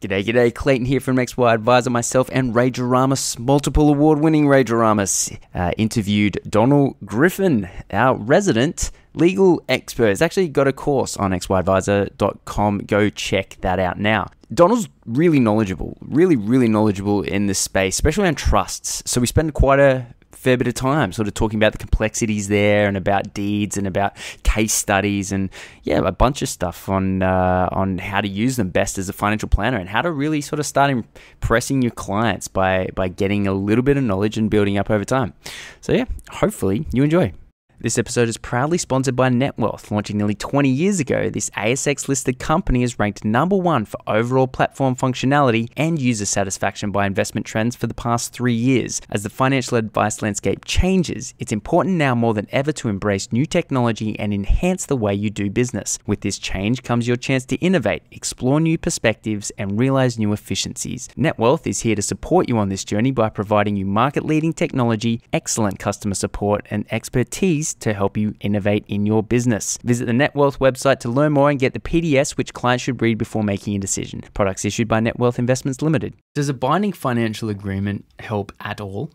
G'day, g'day. Clayton here from XY Adviser. Myself and Ray Jaramus, multiple award winning Ray Jaramus, uh, interviewed Donal Griffin, our resident legal expert. He's actually got a course on xyadviser.com. Go check that out now. Donal's really knowledgeable, really, really knowledgeable in this space, especially on trusts. So we spend quite a fair bit of time sort of talking about the complexities there and about deeds and about case studies and yeah a bunch of stuff on uh, on how to use them best as a financial planner and how to really sort of start impressing your clients by by getting a little bit of knowledge and building up over time. So yeah hopefully you enjoy this episode is proudly sponsored by NetWealth. Launching nearly 20 years ago, this ASX listed company is ranked number one for overall platform functionality and user satisfaction by investment trends for the past three years. As the financial advice landscape changes, it's important now more than ever to embrace new technology and enhance the way you do business. With this change comes your chance to innovate, explore new perspectives, and realize new efficiencies. NetWealth is here to support you on this journey by providing you market leading technology, excellent customer support, and expertise to help you innovate in your business. Visit the NetWealth website to learn more and get the PDS which clients should read before making a decision. Products issued by NetWealth Investments Limited. Does a binding financial agreement help at all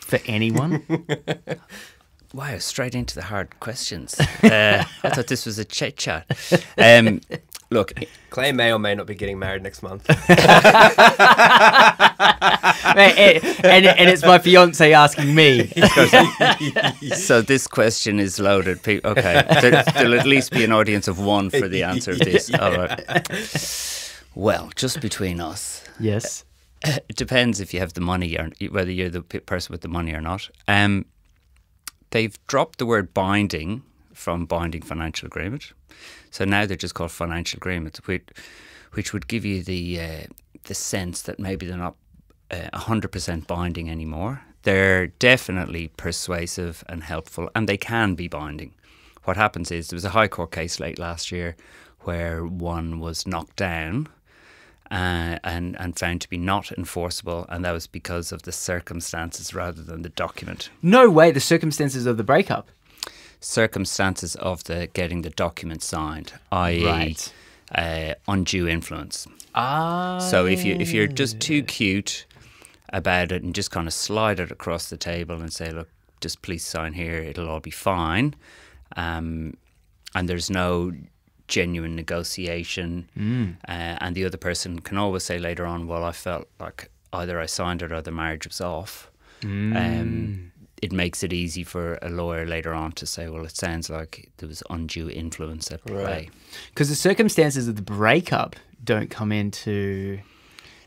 for anyone? Wow, straight into the hard questions. Uh, I thought this was a chit chat. Um, look, Clay may or may not be getting married next month. and, and, and, it's my fiance asking me. so this question is loaded. Okay, there, will at least be an audience of one for the answer of this. All right. Well, just between us. Yes. It depends if you have the money or whether you're the person with the money or not. Um, they've dropped the word binding from binding financial agreement, so now they're just called financial agreements, which, which would give you the uh, the sense that maybe they're not uh, 100% binding anymore. They're definitely persuasive and helpful, and they can be binding. What happens is there was a High Court case late last year where one was knocked down uh, and, and found to be not enforceable, and that was because of the circumstances rather than the document. No way, the circumstances of the breakup. Circumstances of the getting the document signed, i.e., right. uh, undue influence. Ah. So if you if you're just too cute about it and just kind of slide it across the table and say, look, just please sign here, it'll all be fine. Um, and there's no genuine negotiation. Mm. Uh, and the other person can always say later on, well, I felt like either I signed it or the marriage was off. Mm. Um, it makes it easy for a lawyer later on to say, well, it sounds like there was undue influence at play. Because the circumstances of the breakup don't come into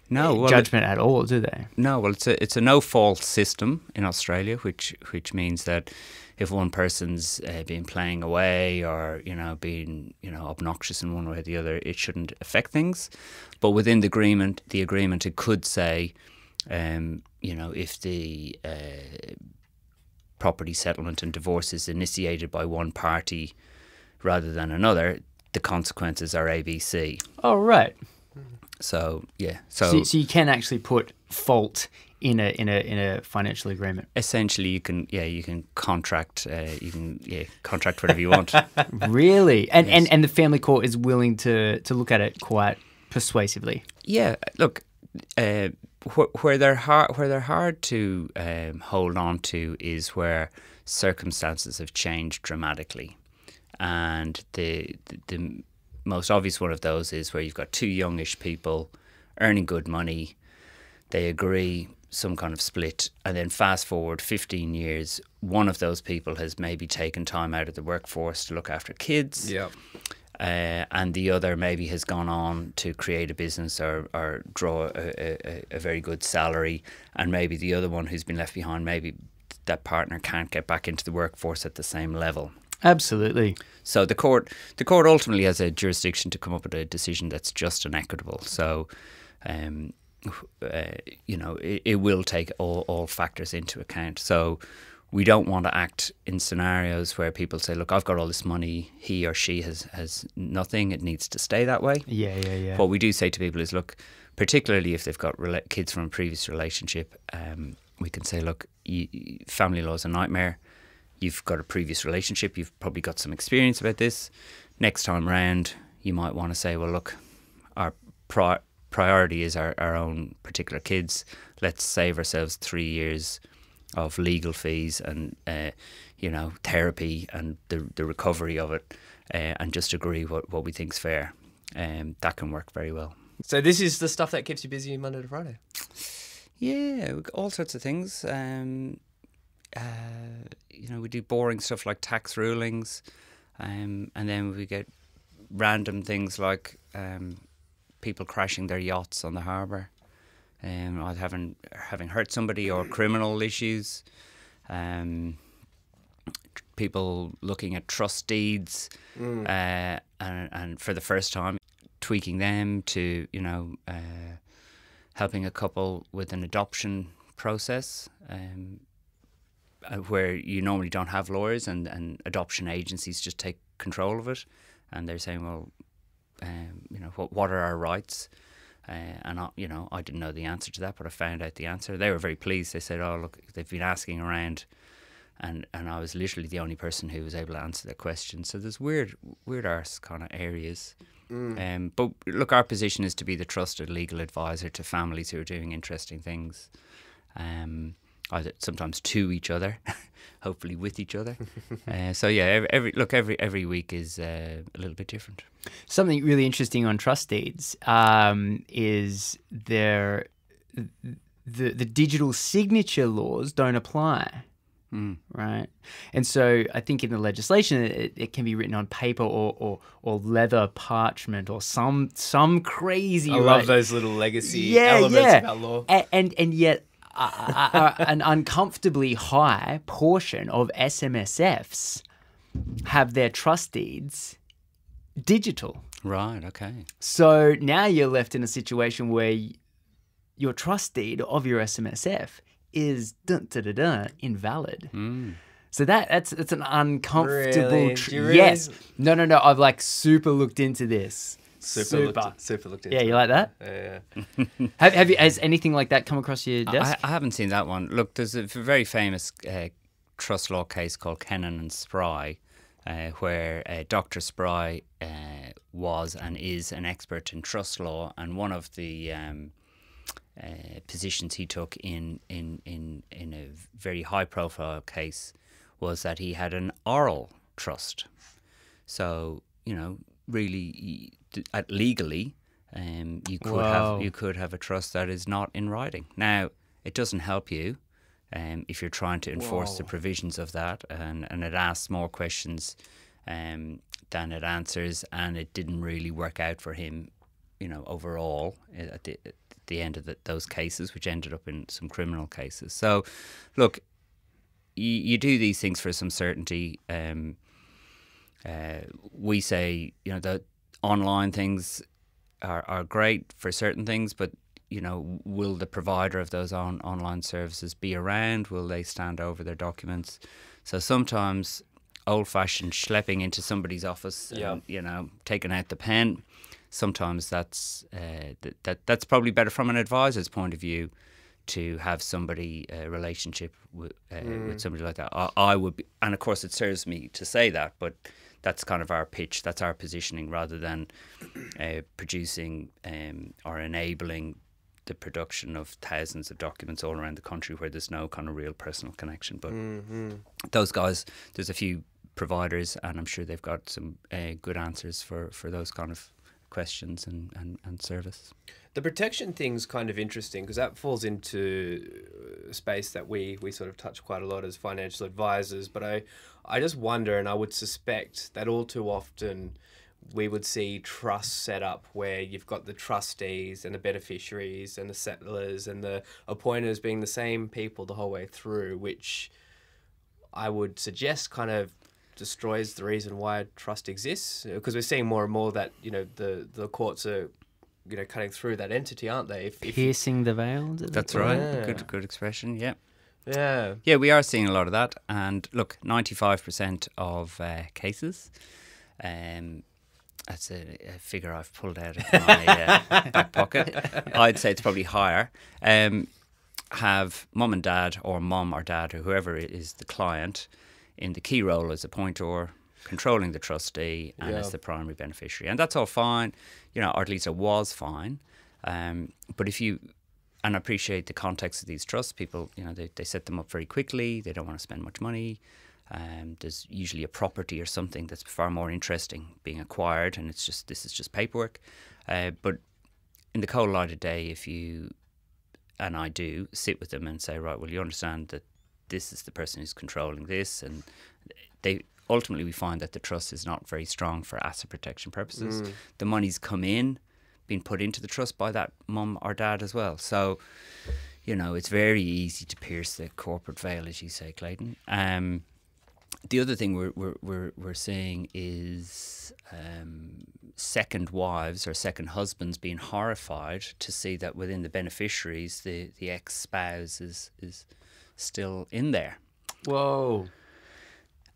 no well, judgment at all, do they? No, well, it's a it's a no fault system in Australia, which which means that if one person's uh, been playing away or you know being you know obnoxious in one way or the other, it shouldn't affect things. But within the agreement, the agreement it could say, um, you know, if the uh, property settlement and divorce is initiated by one party rather than another, the consequences are ABC. Oh right. So yeah, so, so, so you can actually put fault in a in a in a financial agreement. Essentially, you can yeah you can contract uh, you can yeah contract whatever you want. really, and yes. and and the family court is willing to to look at it quite persuasively. Yeah, look, uh, wh- where they're hard where they're hard to um, hold on to is where circumstances have changed dramatically, and the, the, the most obvious one of those is where you've got two youngish people earning good money. They agree some kind of split, and then fast forward 15 years, one of those people has maybe taken time out of the workforce to look after kids. Yeah. Uh, and the other maybe has gone on to create a business or, or draw a, a, a, very good salary, and maybe the other one who's been left behind, maybe that partner can't get back into the workforce at the same level. Absolutely. So the court, the court ultimately has a jurisdiction to come up with a decision that's just and equitable. So, um, uh, you know, it, it, will take all, all factors into account. So we don't want to act in scenarios where people say, "Look, I've got all this money. He or she has has nothing. It needs to stay that way." Yeah, yeah, yeah. What we do say to people is, "Look, particularly if they've got kids from a previous relationship, um, we can say, look, family law is a nightmare." you've got a previous relationship, you've probably got some experience about this. Next time round, you might want to say, well, look, our pri- priority is our, our own particular kids. Let's save ourselves three years of legal fees and uh, you know therapy and the the recovery of it, uh, and just agree what what we think's fair. Um, that can work very well. So this is the stuff that keeps you busy Monday to Friday. Yeah, all sorts of things. Um, uh, you know, we do boring stuff like tax rulings, um, and then we get random things like um, people crashing their yachts on the harbour, um, or having having hurt somebody, or criminal issues. Um, people looking at trust deeds, Mm. uh, and, and for the first time, tweaking them to you know uh, helping a couple with an adoption process. Um, uh, where you normally don't have lawyers and, and adoption agencies just take control of it and they're saying well um, you know what what are our rights uh, and I, you know I didn't know the answer to that but I found out the answer. They were very pleased. They said oh look they've been asking around and and I was literally the only person who was able to answer their question so there's weird weird arse kind of areas um, but look our position is to be the trusted legal advisor to families who are doing interesting things. Um, sometimes to each other, hopefully with each other. uh, so yeah, every, every look every every week is uh, a little bit different. Something really interesting on trust deeds um, is there the the digital signature laws don't apply. Right, and so I think in the legislation it, it can be written on paper or, or, or leather parchment or some some crazy. I right? love those little legacy yeah, elements yeah. of our law. A- and and yet uh, uh, uh, an uncomfortably high portion of SMSFs have their trust deeds digital. Right. Okay. So now you're left in a situation where your trust deed of your SMSF is dun, dun, dun, dun, invalid. So that that's it's an uncomfortable. Really? tr- you really? Yes. No, no, no. I've like super looked into this. Super, Looked, super looked into. Yeah, you like that? Yeah, yeah. Have, have you? Has anything like that come across your desk? I, I haven't seen that one. Look, there's a very famous uh, trust law case called Kennon and Spry, uh, where uh, Dr. Spry uh, was and is an expert in trust law, and one of the um, uh, positions he took in, in, in, in a very high profile case was that he had an oral trust. So, you know, really, y- d- at legally, um, you could Wow. have you could have a trust that is not in writing. Now, it doesn't help you um, if you're trying to enforce the provisions of that, and, and it asks more questions um, than it answers, and it didn't really work out for him, you know, overall uh, at the, at the end of the, those cases, which ended up in some criminal cases. So, look, you, you do these things for some certainty. Um, uh, we say, you know, the online things are, are great for certain things, but you know, will the provider of those on, online services be around? Will they stand over their documents? So sometimes old-fashioned schlepping into somebody's office, Yeah. and, you know, taking out the pen. Sometimes that's uh, th- that that's probably better from an advisor's point of view to have somebody a relationship with, uh, with somebody like that. I, I would, be, and of course, it serves me to say that, but that's kind of our pitch. That's our positioning, rather than uh, producing um, or enabling the production of thousands of documents all around the country where there's no kind of real personal connection. But those guys, there's a few providers, and I'm sure they've got some uh, good answers for, for those kind of questions and, and, and service. The protection thing's kind of interesting because that falls into uh, a space that we we sort of touch quite a lot as financial advisors. But I I just wonder, and I would suspect that all too often we would see trusts set up where you've got the trustees and the beneficiaries and the settlors and the appointers being the same people the whole way through, which I would suggest kind of destroys the reason why trust exists because we're seeing more and more that you know the the courts are you know cutting through that entity aren't they if, if you- Piercing the veil. That's called? right. Yeah. Good good expression. Yeah. yeah Yeah, we are seeing a lot of that. And look, 95% of uh, cases, um, that's a, a figure I've pulled out of my uh, back pocket. I'd say it's probably higher. Um, have mum and dad, or mum or dad, or whoever is the client, in the key role as appointer, controlling the trustee, and Yeah. as the primary beneficiary. And that's all fine, you know, or at least it was fine. Um, but if you and I appreciate the context of these trusts, people, you know, they, they set them up very quickly. They don't want to spend much money. Um, there's usually a property or something that's far more interesting being acquired, and it's just this is just paperwork. Uh, but in the cold light of day, if you and I do sit with them and say, right, well, you understand that this is the person who's controlling this, and they ultimately we find that the trust is not very strong for asset protection purposes. Mm. The money's come in, been put into the trust by that mum or dad as well. So, you know, it's very easy to pierce the corporate veil, as you say, Clayton. Um, the other thing we're we're we're, we're seeing is um, second wives or second husbands being horrified to see that within the beneficiaries the the ex spouse is is still in there. Whoa.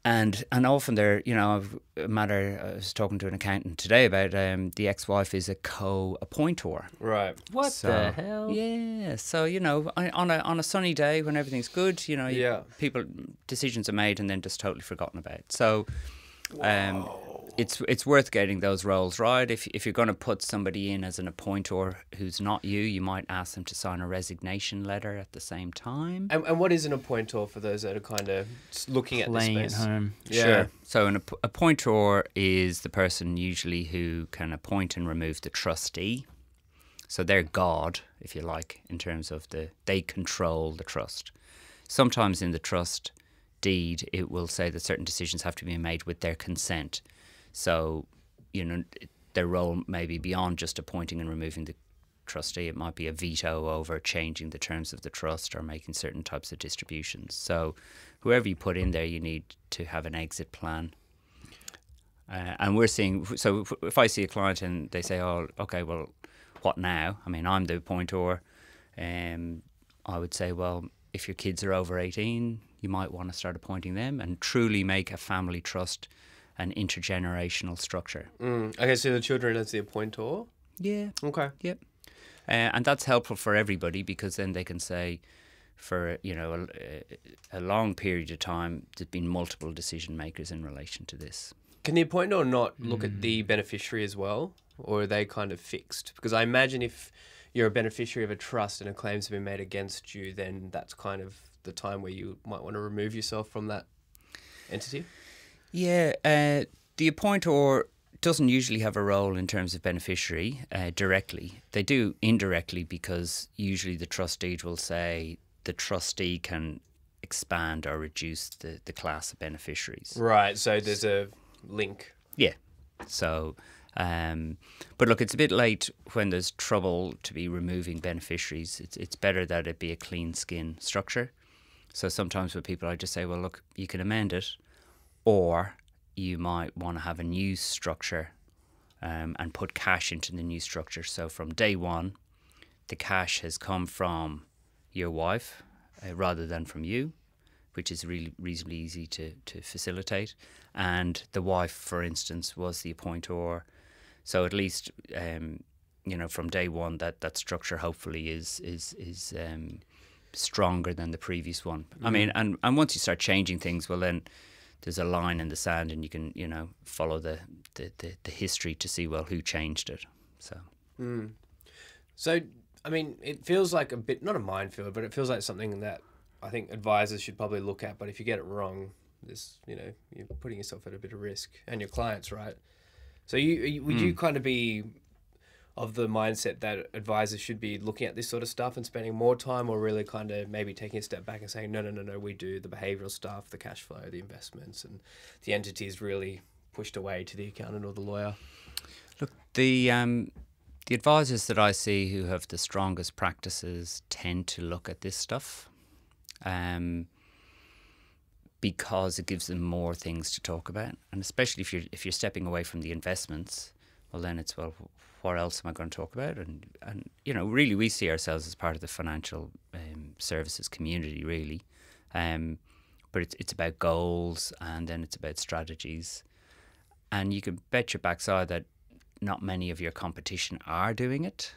And and often they're you know a matter I was talking to an accountant today about um, the ex-wife is a co-appointor. Right. What so, the hell? yeah. So you know on a on a sunny day when everything's good you know yeah. people decisions are made and then just totally forgotten about. So um, it's it's worth getting those roles right. If if you're going to put somebody in as an appointor who's not you, you might ask them to sign a resignation letter at the same time. And, and what is an appointor for those that are kind of looking at Playing space? at home? Yeah. Sure. So an appointor is the person usually who can appoint and remove the trustee. So they're God, if you like, in terms of the they control the trust. Sometimes in the trust deed, it will say that certain decisions have to be made with their consent. So, you know, their role may be beyond just appointing and removing the trustee. It might be a veto over changing the terms of the trust or making certain types of distributions. So, whoever you put in there, you need to have an exit plan. Uh, and we're seeing, so if, if, I see a client and they say, oh, okay, well, what now? I mean, I'm the appointor. Um, I would say, well, if your kids are over 18, you might want to start appointing them and truly make a family trust an intergenerational structure. Mm. Okay, so the children as the appointor? Yeah. Okay. Yep. Uh, and that's helpful for everybody because then they can say, for you know a, a, long period of time, there's been multiple decision makers in relation to this. Can the appointor not look mm. at the mm. beneficiary as well, or are they kind of fixed? Because I imagine if you're a beneficiary of a trust and a claim's been made against you, then that's kind of the time where you might want to remove yourself from that entity. Yeah, uh, the appointor doesn't usually have a role in terms of beneficiary uh, directly. They do indirectly because usually the trustee will say the trustee can expand or reduce the, the class of beneficiaries. Right. So there's a link. Yeah. So, um, but look, it's a bit late when there's trouble to be removing beneficiaries. It's it's better that it be a clean skin structure. So sometimes with people, I just say, well, look, you can amend it, or you might want to have a new structure um, and put cash into the new structure. So from day one, the cash has come from your wife uh, rather than from you, which is really reasonably easy to, to facilitate. And the wife, for instance, was the appointor. So at least, um, you know, from day one, that, that structure hopefully is is is um, stronger than the previous one. Mm. I mean, and, and once you start changing things, well then there's a line in the sand and you can you know follow the the, the, the history to see well who changed it so mm. so i mean it feels like a bit not a minefield but it feels like something that i think advisors should probably look at but if you get it wrong this you know you're putting yourself at a bit of risk and your clients right so you, would mm. you kind of be of the mindset that advisors should be looking at this sort of stuff and spending more time or really kind of maybe taking a step back and saying no no no no we do the behavioral stuff the cash flow the investments and the entity is really pushed away to the accountant or the lawyer. Look the um, the advisors that I see who have the strongest practices tend to look at this stuff um, because it gives them more things to talk about. And especially if you're if you're stepping away from the investments well then it's well what else am I going to talk about? And and you know, really, we see ourselves as part of the financial um, services community, really. Um, but it's it's about goals, and then it's about strategies, and you can bet your backside that not many of your competition are doing it.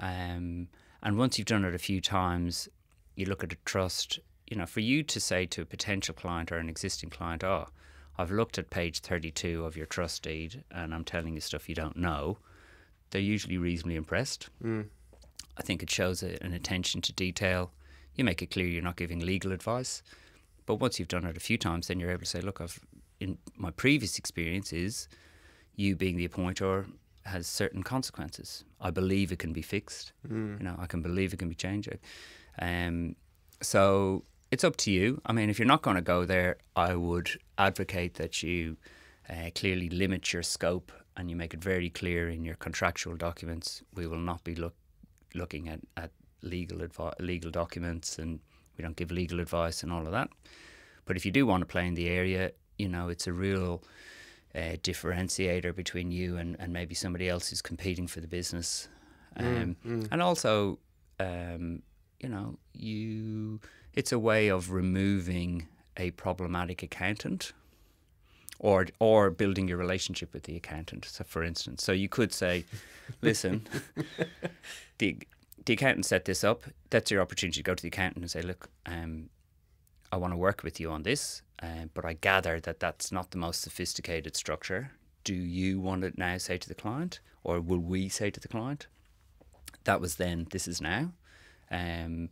Um, and once you've done it a few times, you look at a trust. You know, for you to say to a potential client or an existing client, "Oh, I've looked at page 32 of your trust deed and I'm telling you stuff you don't know," they're usually reasonably impressed. I think it shows a, an attention to detail. You make it clear you're not giving legal advice, but once you've done it a few times, then you're able to say, "Look, I've in my previous experience is you being the appointer has certain consequences. I believe it can be fixed. You know, I can believe it can be changed. Um, so it's up to you. I mean, if you're not going to go there, I would advocate that you uh, clearly limit your scope and you make it very clear in your contractual documents. We will not be look, looking at, at legal advi- legal documents and we don't give legal advice and all of that. But if you do want to play in the area, you know, it's a real uh, differentiator between you and, and maybe somebody else who's competing for the business. Um, And also, um, you know, you it's a way of removing a problematic accountant or or building your relationship with the accountant. So for instance, so you could say, listen, the the accountant set this up. That's your opportunity to go to the accountant and say, look, um, I want to work with you on this, uh, but I gather that that's not the most sophisticated structure. Do you want to now say to the client, or will we say to the client? That was then. This is now. Um,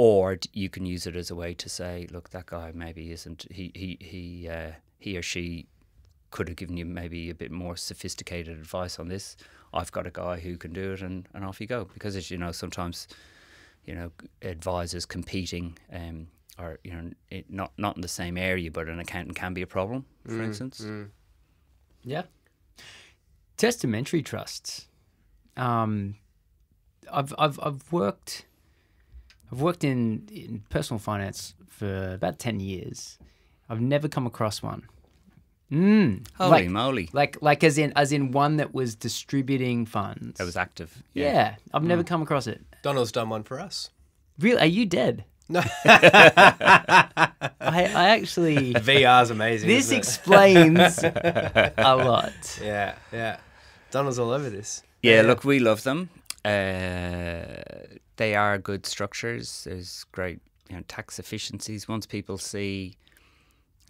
or you can use it as a way to say, look, that guy maybe isn't. He he he uh, he or she could have given you maybe a bit more sophisticated advice on this. I've got a guy who can do it, and, and off you go. Because as you know, sometimes you know advisors competing, um, or you know, it, not not in the same area, but an accountant can be a problem. For instance, Yeah. Testamentary trusts. Um, I've I've I've worked I've worked in, in personal finance for about ten years. I've never come across one. Mm, holy like, moly, like like as in as in one that was distributing funds. that was active. yeah. I've Mm. never come across it. Donal's done one for us. Really? Are you dead? No. I I actually VR's amazing. this isn't it? explains a lot. yeah, yeah. Donal's all over this. Yeah, look, we love them. Uh, they are good structures. There's great you know, tax efficiencies. Once people see,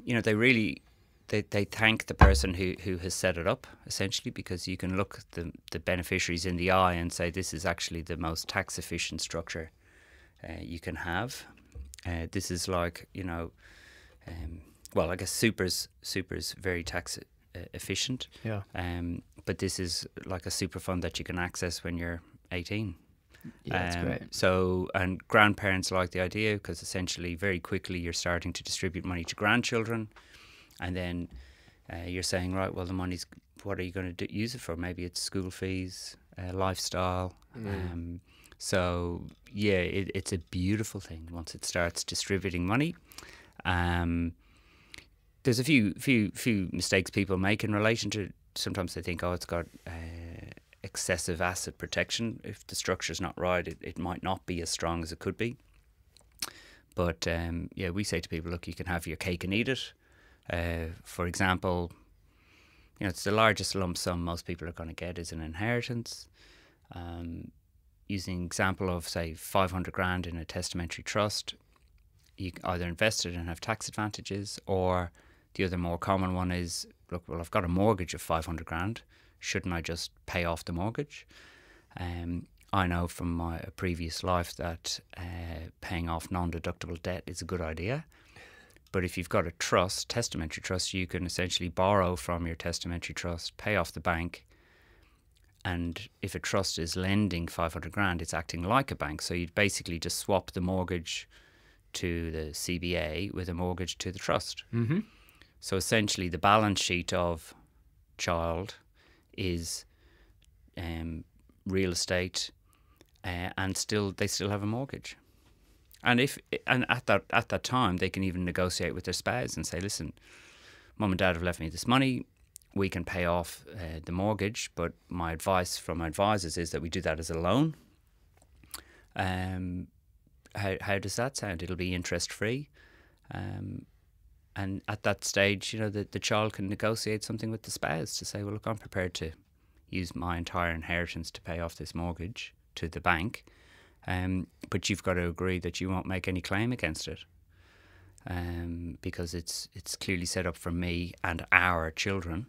you know, they really they, they thank the person who, who has set it up essentially because you can look the the beneficiaries in the eye and say this is actually the most tax efficient structure uh, you can have. Uh, this is like you know, um, well, I guess super's super's very tax uh, efficient. Yeah. Um, but this is like a super fund that you can access when you're 18. Yeah, that's Um, great. So, and grandparents like the idea because essentially, very quickly, you're starting to distribute money to grandchildren, and then uh, you're saying, right, well, the money's what are you going to use it for? Maybe it's school fees, uh, lifestyle. Um, so, yeah, it, it's a beautiful thing once it starts distributing money. Um, there's a few few few mistakes people make in relation to. Sometimes they think, oh, it's got uh, excessive asset protection. If the structure's not right, it, it might not be as strong as it could be. But um, yeah, we say to people, look, you can have your cake and eat it. Uh, for example, you know, it's the largest lump sum most people are going to get is an inheritance. Um, using example of say 500 grand in a testamentary trust, you either invest it and have tax advantages, or the other more common one is look, well, I've got a mortgage of 500 grand. Shouldn't I just pay off the mortgage? Um, I know from my previous life that uh, paying off non deductible debt is a good idea. But if you've got a trust, testamentary trust, you can essentially borrow from your testamentary trust, pay off the bank. And if a trust is lending 500 grand, it's acting like a bank. So you'd basically just swap the mortgage to the CBA with a mortgage to the trust. Mm-hmm. So essentially, the balance sheet of child is um, real estate, uh, and still they still have a mortgage. And if and at that at that time, they can even negotiate with their spouse and say, "Listen, mum and dad have left me this money. We can pay off uh, the mortgage, but my advice from my advisors is that we do that as a loan." Um, how how does that sound? It'll be interest free. Um, and at that stage, you know, the, the child can negotiate something with the spouse to say, well, look, I'm prepared to use my entire inheritance to pay off this mortgage to the bank, um, but you've got to agree that you won't make any claim against it, um, because it's it's clearly set up for me and our children,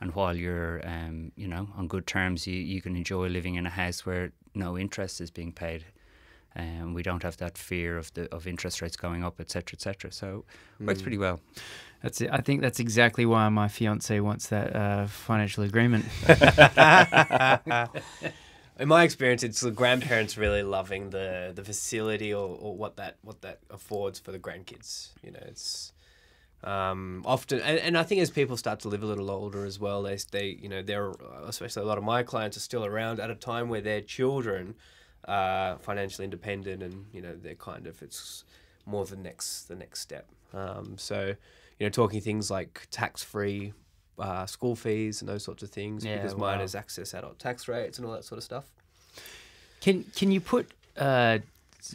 and while you're um, you know on good terms, you, you can enjoy living in a house where no interest is being paid. And um, we don't have that fear of the of interest rates going up, etc., etc. So mm. works pretty well. That's it. I think that's exactly why my fiance wants that uh, financial agreement. in my experience, it's the grandparents really loving the the facility or, or what that what that affords for the grandkids. You know, it's um, often, and, and I think as people start to live a little older as well, they they you know they're especially a lot of my clients are still around at a time where their children are financially independent, and you know they're kind of it's more the next the next step. Um, so you know, talking things like tax free uh, school fees and those sorts of things yeah, because wow. mine is access adult tax rates and all that sort of stuff. Can can you put uh,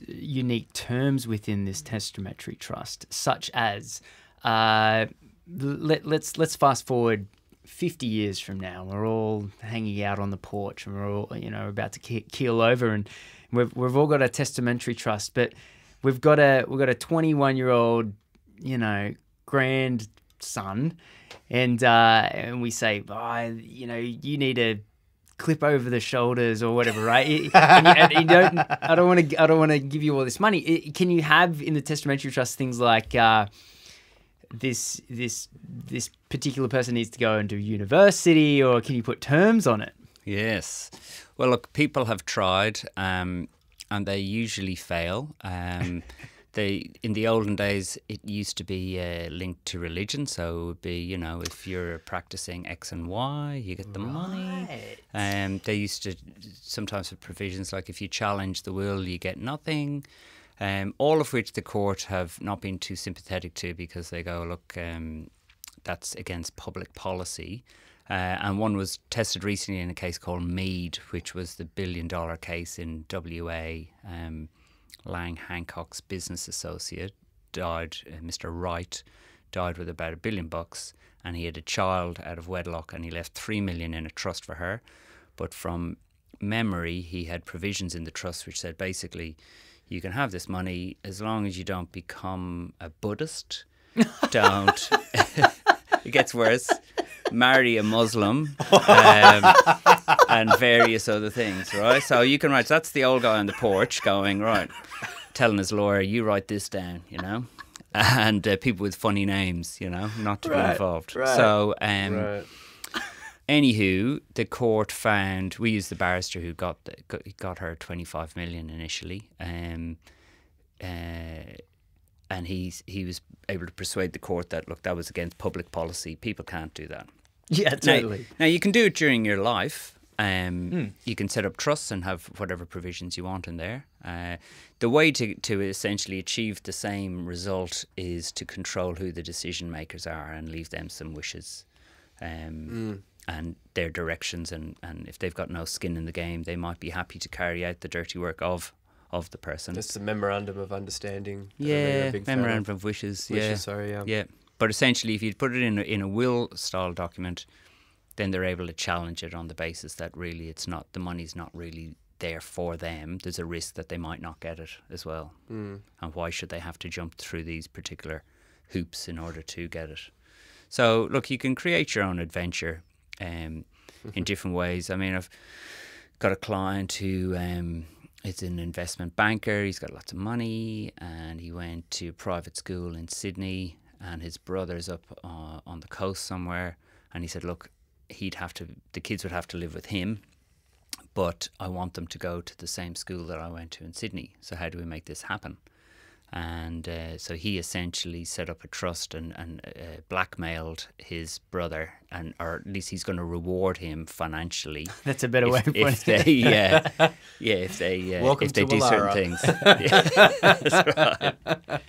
unique terms within this testamentary trust, such as uh, let, let's let's fast forward 50 years from now we're all hanging out on the porch and we're all you know about to keel over and we've, we've all got a testamentary trust but we've got a we've got a 21 year old you know grandson and uh, and we say, oh, you know, you need to clip over the shoulders or whatever, right? and you, and you don't, I don't want to, I don't want to give you all this money. It, can you have in the testamentary trust things like uh, this, this, this particular person needs to go into university, or can you put terms on it? Yes. Well, look, people have tried, um, and they usually fail. Um, they in the olden days it used to be uh, linked to religion so it would be you know if you're practicing x and y you get the right. money and um, they used to sometimes have provisions like if you challenge the will you get nothing um, all of which the court have not been too sympathetic to because they go look um, that's against public policy uh, and one was tested recently in a case called Mead, which was the billion dollar case in WA. Um, Lang Hancock's business associate died, uh, Mr. Wright died with about a billion bucks, and he had a child out of wedlock, and he left three million in a trust for her. But from memory, he had provisions in the trust which said basically, you can have this money as long as you don't become a Buddhist. don't. it gets worse. Marry a Muslim um, and various other things, right? So you can write. So that's the old guy on the porch going right telling his lawyer, "You write this down," you know, and uh, people with funny names, you know, not to right, be involved. Right, so, um, right. Anywho, the court found we used the barrister who got the, got her twenty five million initially, um, uh, and he's he was able to persuade the court that look that was against public policy. People can't do that. Yeah, totally. Now, now you can do it during your life. Um, mm. You can set up trusts and have whatever provisions you want in there. Uh, the way to, to essentially achieve the same result is to control who the decision makers are and leave them some wishes um, mm. And their directions. And, and if they've got no skin in the game, they might be happy to carry out the dirty work of of the person. It's a memorandum of understanding. Yeah, memorandum of, wishes. wishes. Yeah, sorry. Yeah. Yeah, but essentially, if you put it in a, in a will style document, then they're able to challenge it on the basis that really it's not the money's not really there for them. There's a risk that they might not get it as well. Mm. And why should they have to jump through these particular hoops in order to get it? So look, you can create your own adventure um, in different ways. I mean, I've got a client who um, is an investment banker. He's got lots of money, and he went to private school in Sydney, and his brother's up uh, on the coast somewhere. And he said, "Look, he'd have to the kids would have to live with him but I want them to go to the same school that I went to in Sydney. So how do we make this happen? And uh, so he essentially set up a trust and, and uh, blackmailed his brother, and or at least he's going to reward him financially. That's a better if, way of if they, yeah, yeah, if they uh, if they do certain things. yeah, that's right.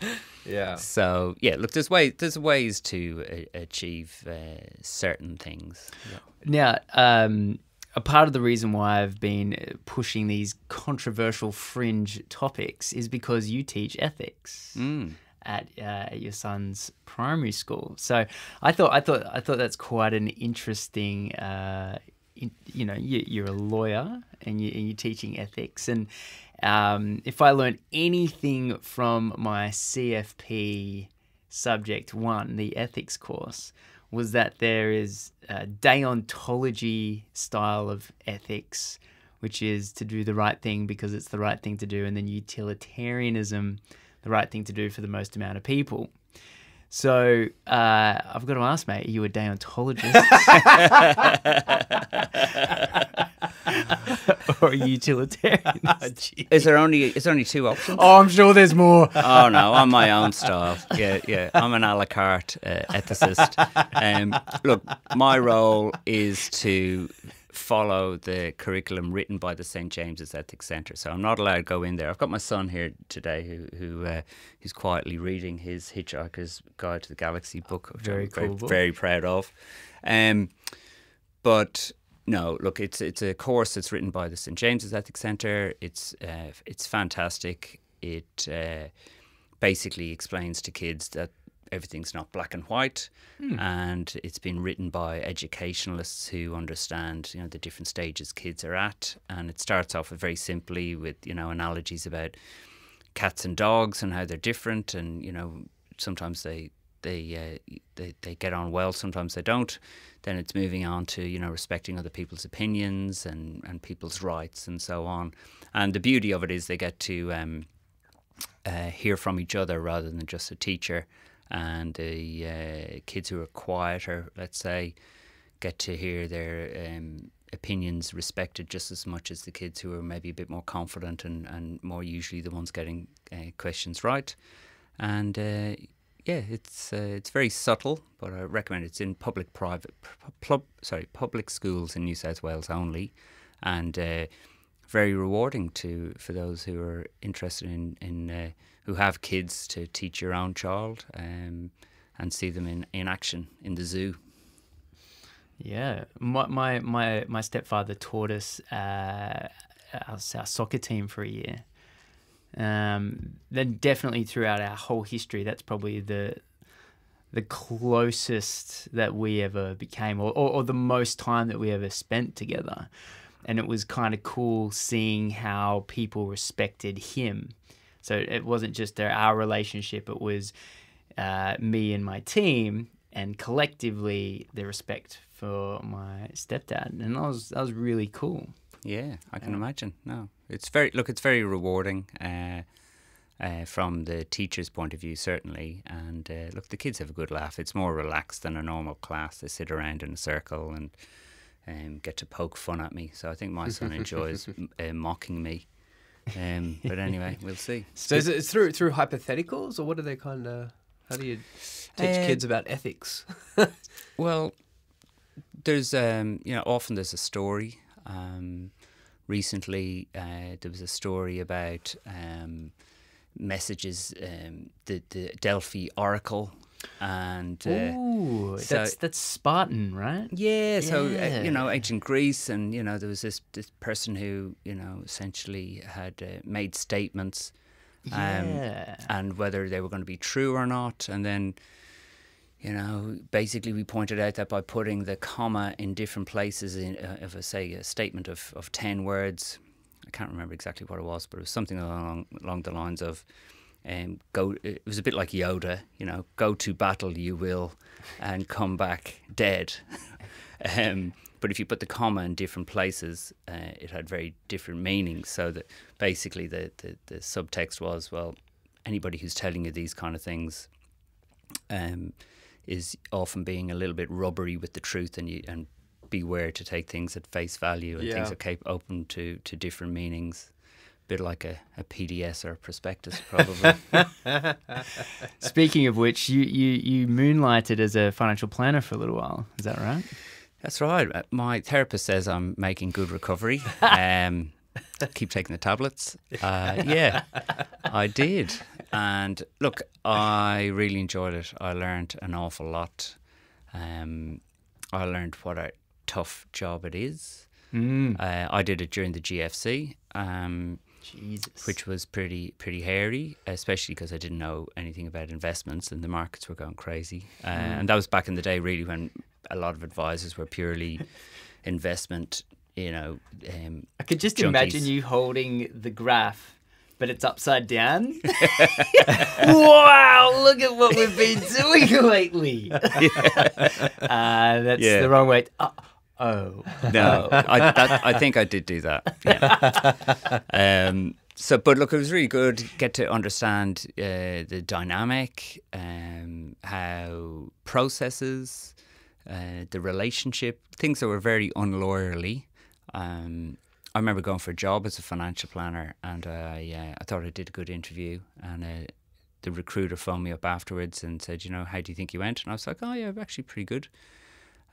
Yeah. So yeah, look, there's ways there's ways to uh, achieve uh, certain things. Yeah. Now, um, a part of the reason why I've been pushing these controversial fringe topics is because you teach ethics. Mm. At, uh, at your son's primary school, so I thought I thought I thought that's quite an interesting uh, you know, you, are a lawyer and, you, are teaching ethics. And um, if I learned anything from my CFP subject one, the ethics course, was that there is a deontology style of ethics, which is to do the right thing because it's the right thing to do, and then utilitarianism, the right thing to do for the most amount of people. So uh, I've got to ask, mate, are you a deontologist or a utilitarian? Is there only is there only two options? oh, I'm sure there's more. Oh no, I'm my own style. Yeah, yeah. I'm an a la carte uh, ethicist. Um, look, my role is to follow the curriculum written by the St James's Ethics Centre. So I'm not allowed to go in there. I've got my son here today, who who uh, who's quietly reading his Hitchhiker's Guide to the Galaxy book, which Very I'm cool very, book. very proud of. Um, but no, look, it's it's a course that's written by the St James's Ethics Centre. It's uh, it's fantastic. It uh, basically explains to kids that everything's not black and white, and it's been written by educationalists who understand you know the different stages kids are at. And it starts off very simply with you know analogies about cats and dogs and how they're different, and you know sometimes they they uh, they they get on well, sometimes they don't. Then it's moving on to you know respecting other people's opinions and and people's rights and so on. And the beauty of it is they get to um, uh, hear from each other rather than just a teacher. And the uh, kids who are quieter, let's say, get to hear their um, opinions respected just as much as the kids who are maybe a bit more confident and, and more usually the ones getting uh, questions right. And uh, yeah, it's uh, it's very subtle, but I recommend it's in public private pub, sorry public schools in New South Wales only, and uh, very rewarding to for those who are interested in in uh, who have kids to teach your own child um, and see them in, in action in the zoo. Yeah, my my my, my stepfather taught us uh, our, our soccer team for a year. Um, then definitely throughout our whole history, that's probably the the closest that we ever became, or, or, or the most time that we ever spent together. And it was kind of cool seeing how people respected him. So it wasn't just our, relationship; it was uh, me and my team, and collectively the respect for my stepdad, and that was that was really cool. Yeah, I can imagine. No, it's very look. It's very rewarding uh, uh, from the teacher's point of view, certainly. And uh, look, the kids have a good laugh. It's more relaxed than a normal class. They sit around in a circle and um, get to poke fun at me. So I think my son enjoys uh, mocking me. Um, but anyway, we'll see. So is it through through hypotheticals, or what are they kind of? How do you teach Uh, kids about ethics? Well, there's um, you know often there's a story. Um, recently, uh, there was a story about um, messages, um, the the Delphi Oracle, and uh, Ooh, so- that's that's Spartan, right? yeah, so uh, you know ancient Greece, and you know there was this this person who you know essentially had uh, made statements. Um, Yeah. and whether they were going to be true or not. And then, you know, basically we pointed out that by putting the comma in different places, in, uh, if I say a statement of, of 10 words, I can't remember exactly what it was, but it was something along, along the lines of, um, go. It was a bit like Yoda, you know, go to battle you will, and come back dead. um, but if you put the comma in different places, uh, it had very different meanings. So that basically the, the, the subtext was, well, anybody who's telling you these kind of things um, is often being a little bit rubbery with the truth, and you and beware to take things at face value, and things Yeah. are cap- open to, to different meanings. Bit like a, a PDS or a prospectus, probably. Speaking of which, you, you you moonlighted as a financial planner for a little while. Is that right? That's right. Uh, My therapist says I'm making good recovery. Um, keep taking the tablets. Uh, yeah, I did. And look, I really enjoyed it. I learned an awful lot. Um, I learned what a tough job it is. Mm. Uh, I did it during the GFC. Um, which was pretty pretty hairy, especially because I didn't know anything about investments and the markets were going crazy. Uh, And that was back in the day, really, when a lot of advisors were purely investment. You know, um, I could just junkies. imagine you holding the graph, but it's upside down. wow, look at what we've been doing lately. uh, that's Yeah. the wrong way. Uh, oh. No, I, that, I think I did do that. Yeah. um, so, but look, it was really good get to understand uh, the dynamic, um, how processes, uh, the relationship, things that were very unlawyerly. Um, I remember going for a job as a financial planner, and I, uh, I thought I did a good interview, and uh, the recruiter phoned me up afterwards and said, you know, how do you think you went? And I was like, oh yeah, actually pretty good.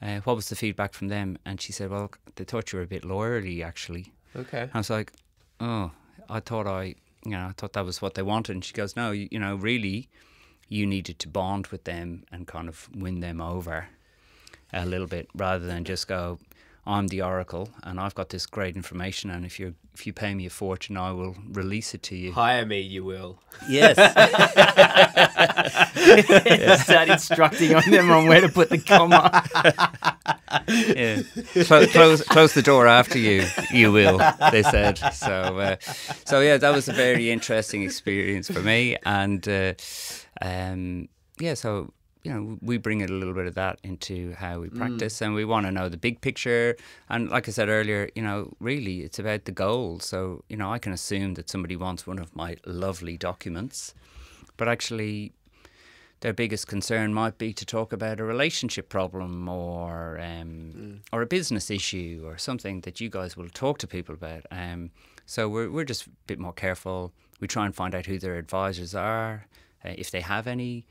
Uh, what was the feedback from them? And she said, well, they thought you were a bit lawyerly, actually. Okay. I was like, oh, I thought I, you know, I thought that was what they wanted. And she goes, no, you, you know, really, you needed to bond with them and kind of win them over a little bit rather than just go, I'm the oracle and I've got this great information. And if you if you pay me a fortune, I will release it to you. Hire me, you will. Yes. Start instructing on them on where to put the comma. yeah. Clo- close, close the door after you. You will. They said. So, uh, so yeah, that was a very interesting experience for me, and uh, um, yeah, so you know, we bring it a little bit of that into how we practice, and we want to know the big picture. And like I said earlier, you know, really, it's about the goal. So, you know, I can assume that somebody wants one of my lovely documents, but actually, their biggest concern might be to talk about a relationship problem or um, or a business issue or something that you guys will talk to people about. Um, so we're we're just a bit more careful. We try and find out who their advisors are, uh, if they have any.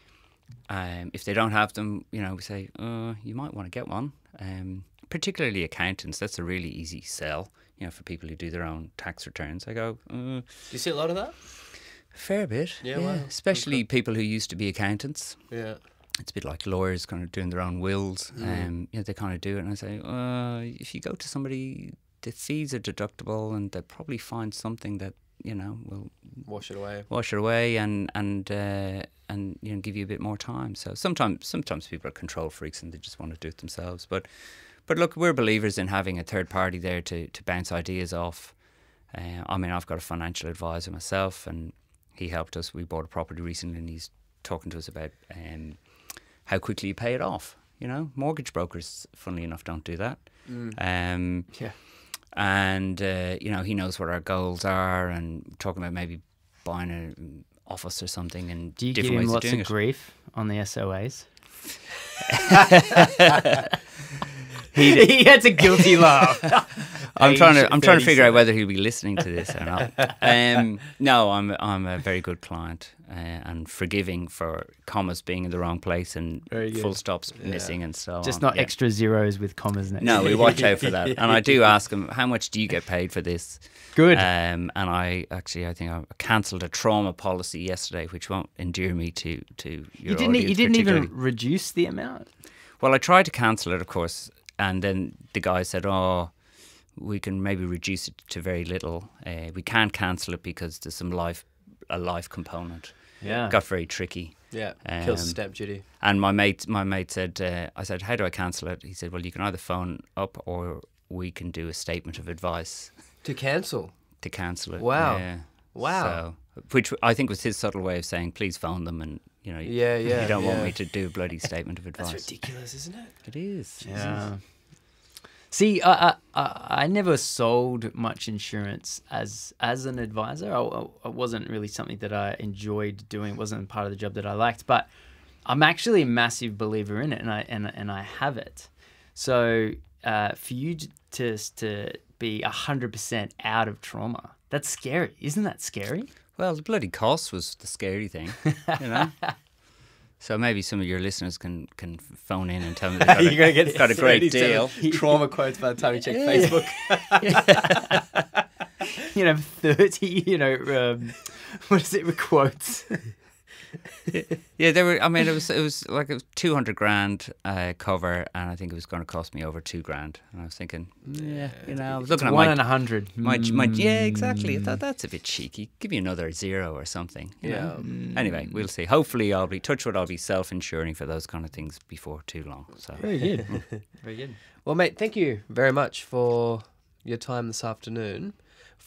Um, if they don't have them, you know, we say, uh, you might want to get one. Um, particularly accountants, that's a really easy sell. You know, for people who do their own tax returns, I go, uh, Do you see a lot of that? fair bit. Yeah, wow. especially people who used to be accountants Yeah. it's a bit like lawyers kind of doing their own wills. Mm. Um, you know, they kind of do it, and I say, uh, if you go to somebody, the fees are deductible, and they'll probably find something that you know will Wash it away. wash it away and and uh, and you know give you a bit more time. So sometimes sometimes people are control freaks and they just want to do it themselves. But but look, we're believers in having a third party there to to bounce ideas off. Uh, I mean, I've got a financial advisor myself, and he helped us. We bought a property recently, and he's talking to us about um, how quickly you pay it off. You know, mortgage brokers, funnily enough, don't do that. Um, Yeah. And uh, you know he knows what our goals are, and talking about maybe buying an office or something, and Do you give him lots of of grief on the SOAs? He- he had a guilty laugh. I'm trying to I'm trying to figure out whether he'll be listening to this or not. Um, no, I'm I'm a very good client uh, and forgiving for commas being in the wrong place and full stops missing and so on. Just on. not Yeah. extra zeros with commas next. No, we watch out for that, and I do ask him how much do you get paid for this. Good. Um, and I actually, I think I cancelled a trauma policy yesterday, which won't endear me to to your you didn't. You didn't even reduce the amount. Well, I tried to cancel it, of course, and then the guy said, "Oh, we can maybe reduce it to very little. Uh, we can't cancel it because there's some life a life component." Yeah. Got very tricky. Yeah. Kills Um, stamp duty. And my mate, my mate said, uh, I said, "How do I cancel it?" He said, "Well, you can either phone up or we can do a statement of advice To cancel. to cancel it." Wow. Yeah. Wow. So, which I think was his subtle way of saying, "Please phone them," and you know, Yeah, yeah, you don't want me to do a bloody statement of advice. That's ridiculous, isn't it? It is. Yeah. See, I, I I never sold much insurance as as an advisor. I, I- wasn't really something that I enjoyed doing. It wasn't part of the job that I liked. But I'm actually a massive believer in it, and I and and I have it. So uh, for you to to be hundred percent out of trauma, that's scary, isn't that scary? Well, the bloody cost was the scary thing, you know. so maybe some of your listeners can can phone in and tell me they got, a, You're gonna get got a great deal. Trauma quotes by the time you check Facebook. You know, thirty. You know, um, what is it? with Quotes. Yeah, there were. I mean, it was it was like a two hundred grand uh, cover, and I think it was going to cost me over two grand. And I was thinking, yeah, you know, I was looking at One my, in a hundred. my, my yeah, exactly. I thought that's a bit cheeky. Give me another zero or something. you Yeah. know? Anyway, we'll see. Hopefully, I'll be touch wood. I'll be self insuring for those kind of things before too long. So Very good. Very good. Well, mate, thank you very much for your time this afternoon.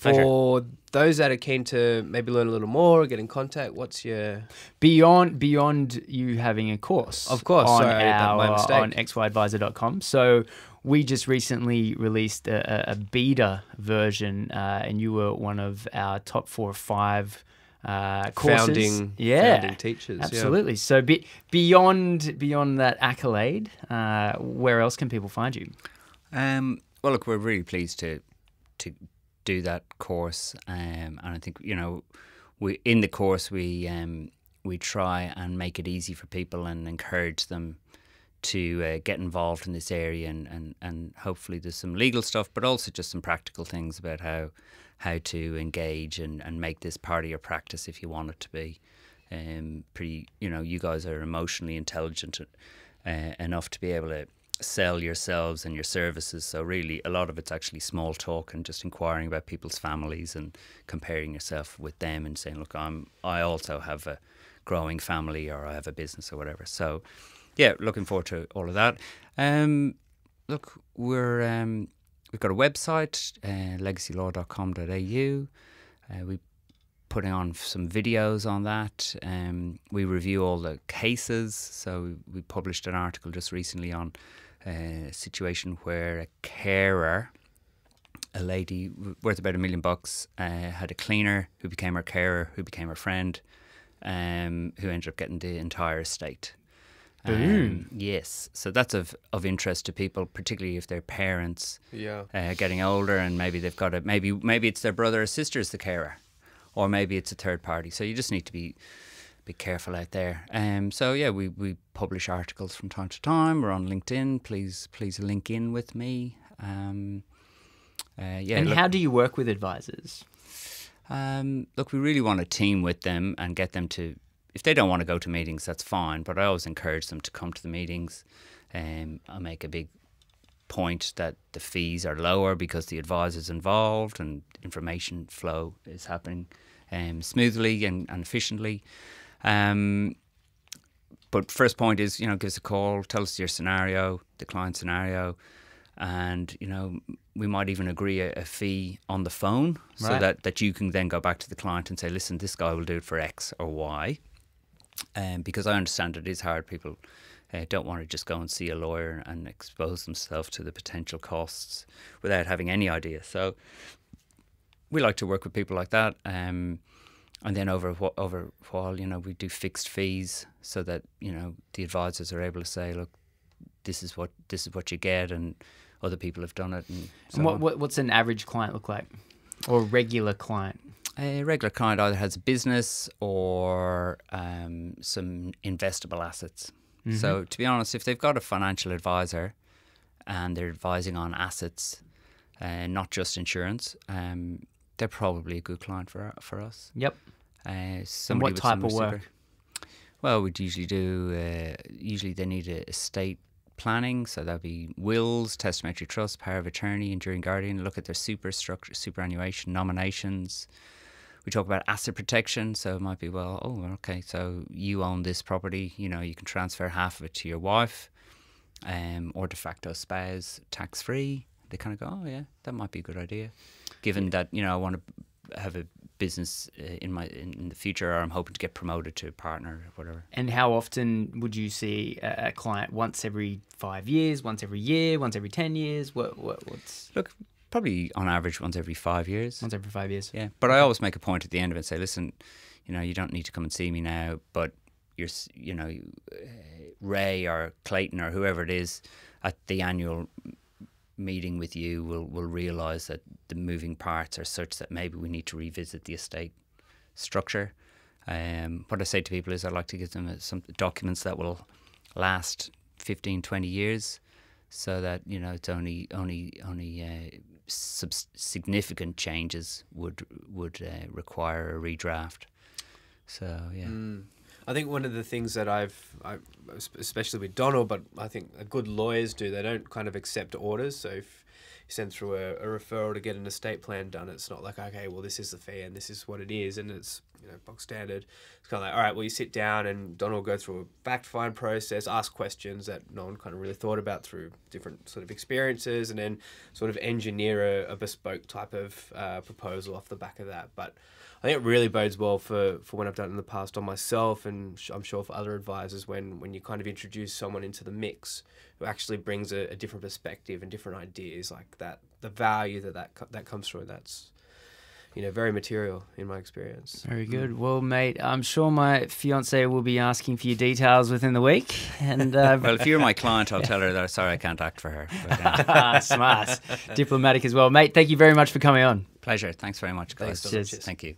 Pleasure. For those that are keen to maybe learn a little more, or get in contact, what's your beyond beyond you having a course Of course, on sorry, that- our, my on xyadviser.com so we just recently released a, a- a beta version uh, and you were one of our top four or five uh, courses. founding yeah founding teachers? yeah. absolutely so be, beyond beyond that accolade uh, where else can people find you Um, well, look, we're really pleased to to do that course, um, and I think you know, we in the course we um, we try and make it easy for people and encourage them to uh, get involved in this area, and, and, and hopefully there's some legal stuff, but also just some practical things about how how to engage and, and make this part of your practice if you want it to be. Um, pretty, you know, you guys are emotionally intelligent uh, enough to be able to sell yourselves and your services. So really, a lot of it's actually small talk and just inquiring about people's families and comparing yourself with them and saying, "Look, I'm I also have a growing family or I have a business or whatever." So, yeah, looking forward to all of that. Um, look, we're um, we've got a website, uh, legacylaw.com.au. Uh, we putting on some videos on that. Um, we review all the cases. So we, we published an article just recently on uh, a situation where a carer, a lady worth about a million bucks, uh, had a cleaner who became her carer, who became her friend, um, who ended up getting the entire estate. Um, yes, so that's of, of interest to people, particularly if their parents Yeah. uh, getting older and maybe they've got a maybe maybe it's their brother or sister is the carer, or maybe it's a third party. So you just need to be be careful out there. Um, so yeah, we, we publish articles from time to time. We're on LinkedIn. Please please link in with me. Um, uh, yeah, and look- how do you work with advisors um, look, we really want to team with them and get them to. If they don't want to go to meetings, that's fine. But I always encourage them to come to the meetings. Um, I make a big point that the fees are lower because the advisor's involved and information flow is happening um, smoothly and, and efficiently. Um, but first point is, you know, give us a call, tell us your scenario, the client scenario, and you know, we might even agree a, a fee on the phone so that that you can then go back to the client and say, listen, this guy will do it for X or Y. Um, because I understand it is hard. People uh, don't want to just go and see a lawyer and expose themselves to the potential costs without having any idea. So we like to work with people like that. Um, and then over a over a while, you know, we do fixed fees so that you know the advisors are able to say, look, this is what this is what you get, and other people have done it. And, so and what, what what's an average client look like or regular client A regular client either has a business or um, some investable assets. So, to be honest, if they've got a financial advisor and they're advising on assets, uh, not just insurance, um, they're probably a good client for for us. yep Uh, and what type of work super- Well, we'd usually do. Uh, usually, they need a estate planning, so that'd be wills, testamentary trust, power of attorney, enduring guardian. Look at their superstructure, superannuation, nominations. We talk about asset protection, so it might be well. Oh, okay, so you own this property. You know, you can transfer half of it to your wife, um, or de facto spouse, tax free. They kind of go, oh yeah, that might be a good idea, given that you know I want to have a business uh, in my in, the future, or I'm hoping to get promoted to a partner or whatever. and how often would you see a, client? Once every five years? Once every year? Once every 10 years? What, what what's Look, probably on average once every five years. once every five years. Yeah, but I always make a point at the end of it and say, listen, you know, you don't need to come and see me now, but you're, you know, uh, Ray or Clayton or whoever it is at the annual meeting with you will will realize that the moving parts are such that maybe we need to revisit the estate structure. Um, what I say to people is I like to give them uh, some documents that will last 15, 20 years so that, you know, it's only, only, only, uh, significant changes would would uh, require a redraft. So yeah, Mm. I think one of the things that I've, I, especially with Donal, but I think good lawyers do, they don't kind of accept orders. So if you send through a, a referral to get an estate plan done, it's not like, okay, well, this is the fee and this is what it is. And it's you know, box standard. It's kind of like, all right, well, you sit down and Donal will go through a fact find process, ask questions that no one kind of really thought about through different sort of experiences, and then sort of engineer a, a bespoke type of uh, proposal off the back of that. But I think it really bodes well for, for when I've done it in the past on myself, and I'm sure for other advisors when, when you kind of introduce someone into the mix who actually brings a, a different perspective and different ideas like that. The value that that, that comes through, that's you know, very material in my experience. Very good. Well, mate, I'm sure my fiance will be asking for your details within the week. And uh, well, if you're my client, I'll tell her that sorry I can't act for her. But, uh, Smart, diplomatic as well, mate. Thank you very much for coming on. Pleasure. Thanks very much, guys. Thanks, Cheers. Thank you.